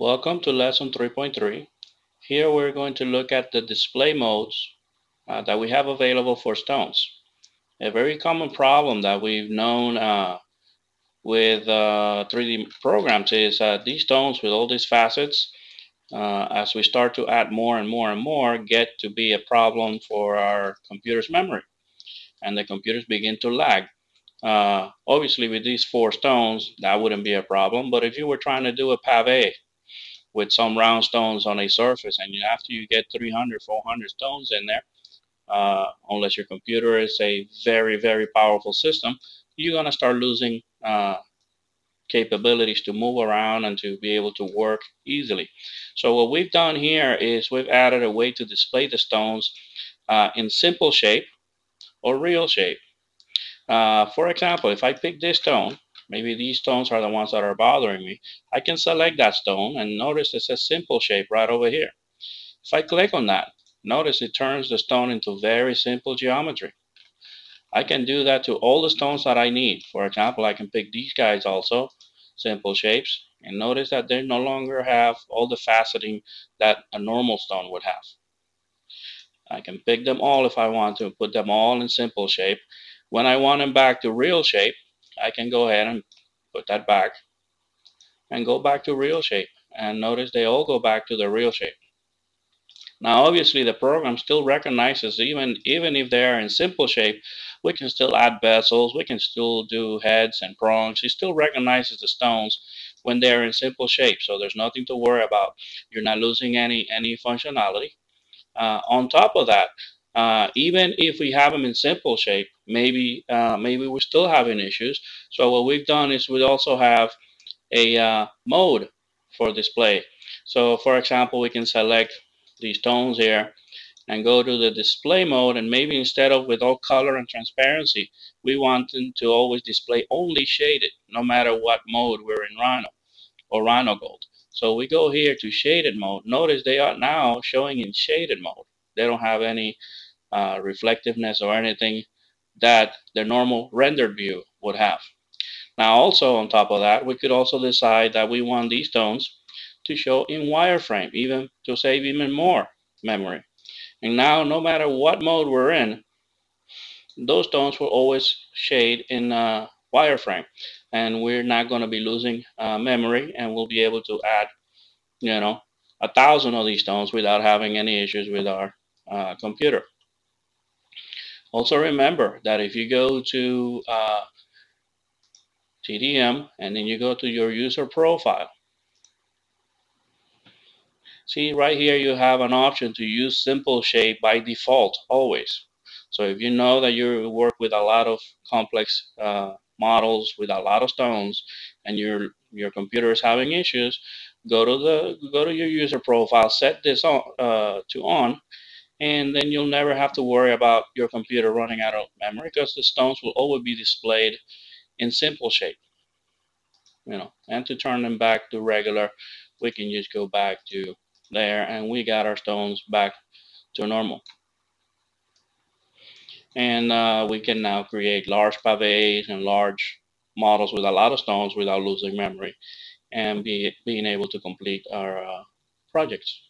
Welcome to lesson 3.3. Here we're going to look at the display modes uh, that we have available for stones. A very common problem that we've known uh, with uh, 3D programs is these stones with all these facets, uh, as we start to add more and more and more, get to be a problem for our computer's memory. And the computers begin to lag. Uh, obviously, with these four stones, that wouldn't be a problem. But if you were trying to do a pave with some round stones on a surface and after you get 300 400 stones in there uh, unless your computer is a very very powerful system you're going to start losing uh, capabilities to move around and to be able to work easily. So what we've done here is we've added a way to display the stones uh, in simple shape or real shape. Uh, for example if I pick this stone maybe these stones are the ones that are bothering me, I can select that stone and notice it's a simple shape right over here. If I click on that, notice it turns the stone into very simple geometry. I can do that to all the stones that I need. For example, I can pick these guys also, simple shapes, and notice that they no longer have all the faceting that a normal stone would have. I can pick them all if I want to, put them all in simple shape. When I want them back to real shape, I can go ahead and put that back and go back to real shape. And notice they all go back to the real shape. Now obviously the program still recognizes even even if they are in simple shape we can still add bezels, we can still do heads and prongs. It still recognizes the stones when they're in simple shape. So there's nothing to worry about. You're not losing any any functionality. Uh, on top of that uh, even if we have them in simple shape, maybe uh, maybe we're still having issues. So what we've done is we also have a uh, mode for display. So for example, we can select these tones here and go to the display mode and maybe instead of with all color and transparency, we want them to always display only shaded no matter what mode we're in Rhino or RhinoGold. So we go here to shaded mode. Notice they are now showing in shaded mode. They don't have any uh, reflectiveness or anything that the normal rendered view would have. Now also on top of that, we could also decide that we want these tones to show in wireframe, even to save even more memory. And now no matter what mode we're in, those tones will always shade in uh, wireframe. And we're not going to be losing uh, memory and we'll be able to add, you know, a thousand of these tones without having any issues with our uh, computer. Also remember that if you go to uh, TDM and then you go to your user profile, see right here you have an option to use simple shape by default always. So if you know that you work with a lot of complex uh, models with a lot of stones and your your computer is having issues, go to the go to your user profile, set this on uh, to on, and then you'll never have to worry about your computer running out of memory because the stones will always be displayed in simple shape you know and to turn them back to regular we can just go back to there and we got our stones back to normal. And uh, we can now create large pavés and large models with a lot of stones without losing memory and be being able to complete our uh, projects